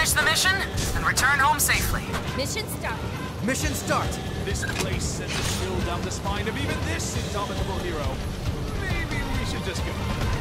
Finish the mission and return home safely. Mission start. Mission start. This place sends a chill down the spine of even this indomitable hero. Maybe we should just go.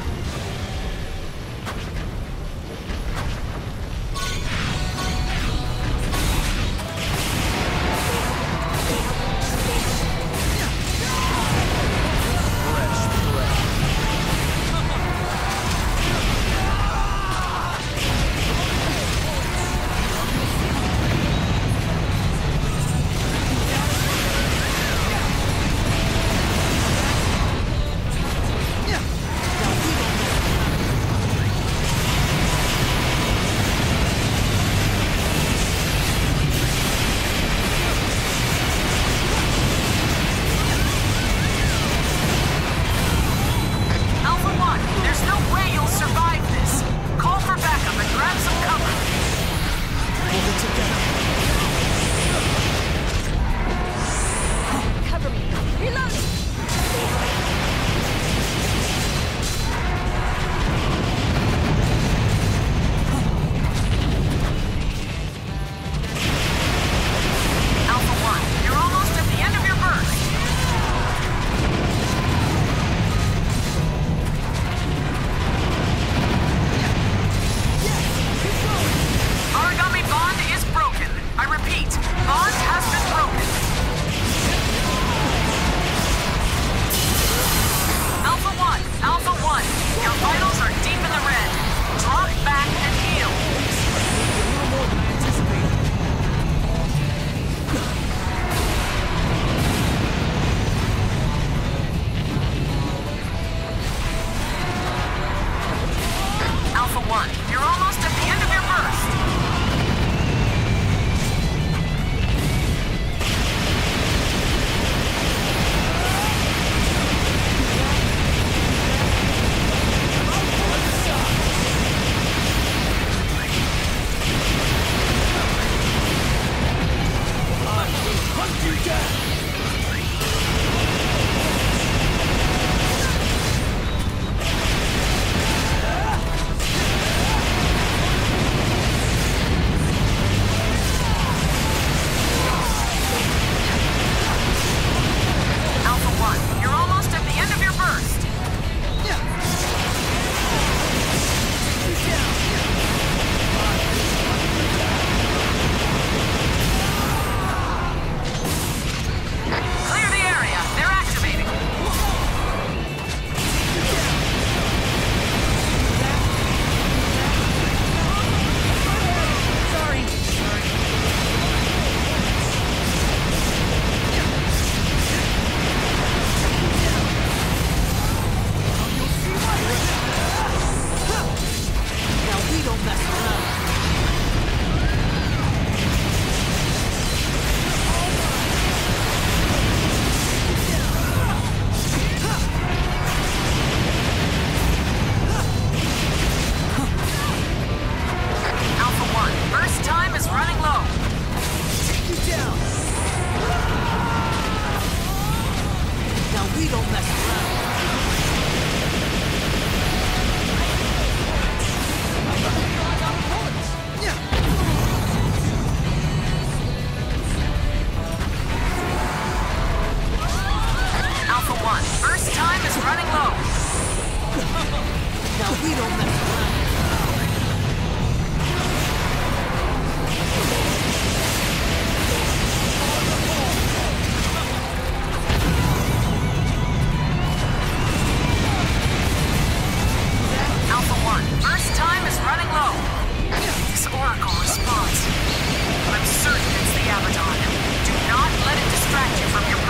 This Oracle response. I'm certain it's the Abaddon. Do not let it distract you from your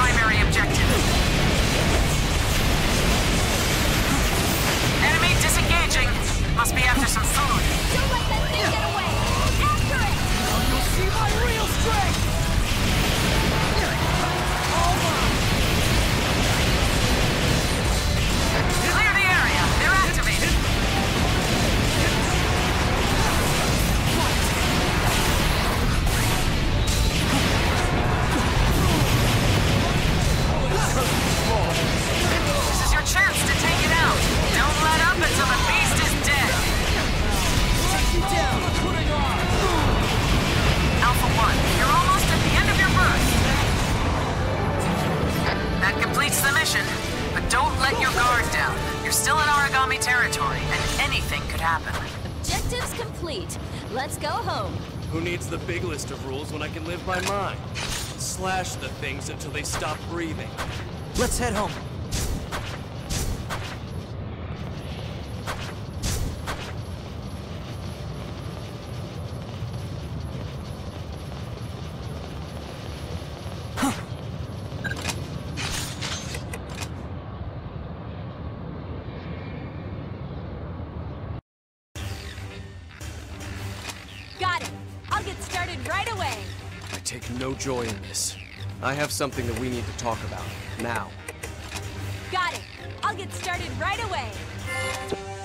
happen. Objectives complete. Let's go home. Who needs the big list of rules when I can live by mine? Slash the things until they stop breathing. Let's head home. Get started right away. I take no joy in this. I have something that we need to talk about. Now. Got it. I'll get started right away.